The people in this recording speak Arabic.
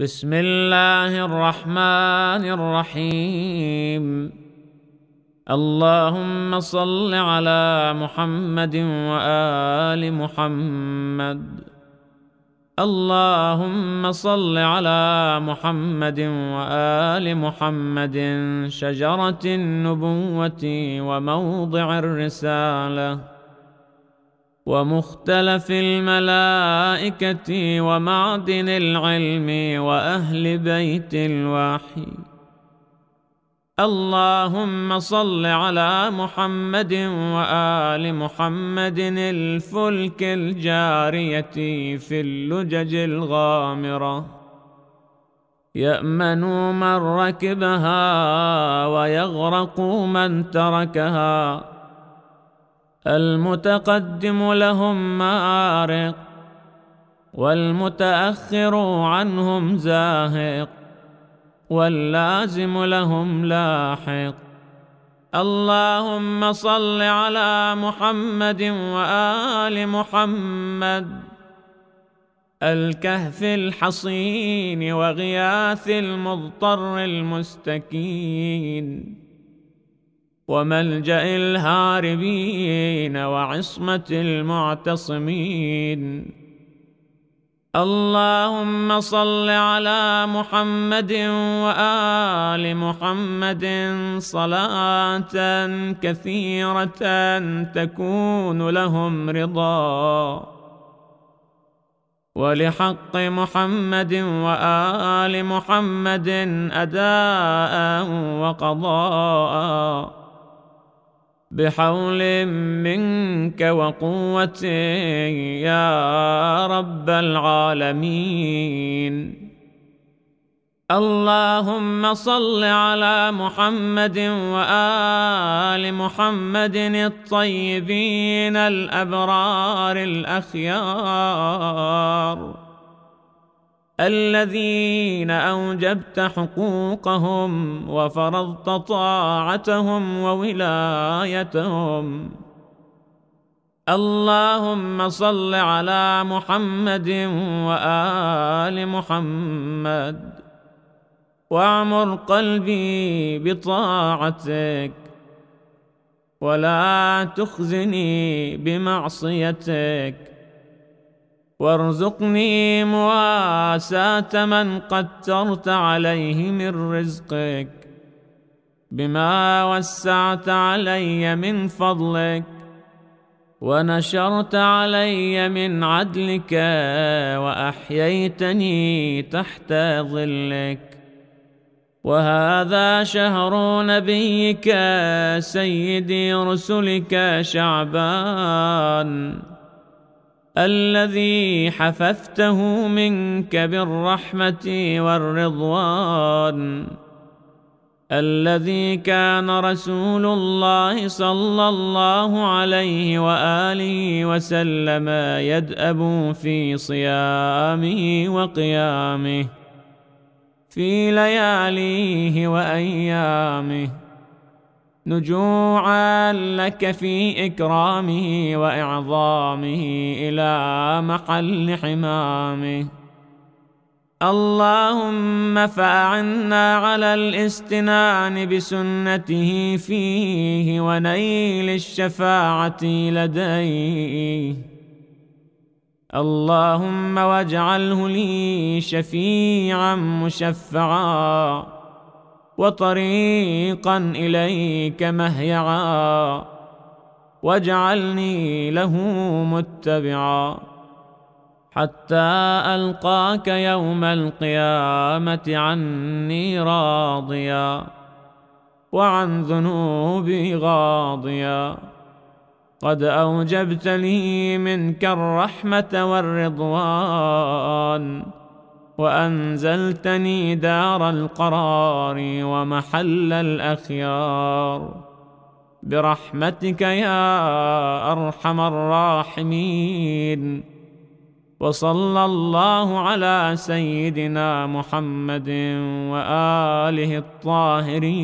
بسم الله الرحمن الرحيم. اللهم صل على محمد وآل محمد. اللهم صل على محمد وآل محمد. شجرة النبوة وموضع الرسالة. ومختلف الملائكة ومعدن العلم وأهل بيت الوحي. اللهم صل على محمد وآل محمد الفلك الجارية في اللجج الغامرة. يأمن من ركبها ويغرق من تركها. المتقدم لهم مارق والمتأخر عنهم زاهق واللازم لهم لاحق. اللهم صل على محمد وآل محمد. الكهف الحصين وغياث المضطر المستكين. وملجأ الهاربين وعصمة المعتصمين. اللهم صل على محمد وآل محمد صلاة كثيرة تكون لهم رضا. ولحق محمد وآل محمد أداء وقضاء. بحول منك وقوة يا رب العالمين. اللهم صل على محمد وآل محمد الطيبين الأبرار الأخيار. الذين أوجبت حقوقهم وفرضت طاعتهم وولايتهم. اللهم صل على محمد وآل محمد. واعمر قلبي بطاعتك. ولا تخزني بمعصيتك. وارزقني مواساة من قدرت عليه من رزقك بما وسعت علي من فضلك ونشرت علي من عدلك وأحييتني تحت ظلك وهذا شهر نبيك سيدي رسلك شعبان الذي حففته منك بالرحمة والرضوان الذي كان رسول الله صلى الله عليه وآله وسلم يدأب في صيامه وقيامه في لياليه وأيامه. نجوعا لك في إكرامه وإعظامه إلى محل حمامه. اللهم فأعنا على الاستنان بسنته فيه ونيل الشفاعة لديه. اللهم واجعله لي شفيعا مشفعا. وطريقا إليك مهيعا واجعلني له متبعا. حتى ألقاك يوم القيامة عني راضيا وعن ذنوبي غاضيا. قد أوجبت لي منك الرحمة والرضوان وأنزلتني دار القرار ومحل الأخيار. برحمتك يا أرحم الراحمين. وصلى الله على سيدنا محمد وآله الطاهرين.